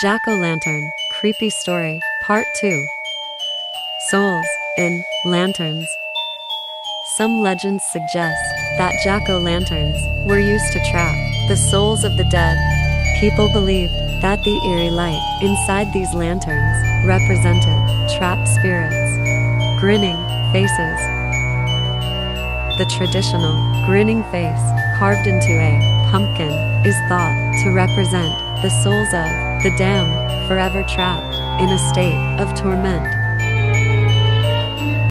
Jack o' Lantern, Creepy Story, Part 2. Souls in lanterns. Some legends suggest that jack o' lanterns were used to trap the souls of the dead. People believed that the eerie light inside these lanterns represented trapped spirits, grinning faces. The traditional grinning face carved into a pumpkin is thought to represent the souls of the damned forever trapped in a state of torment.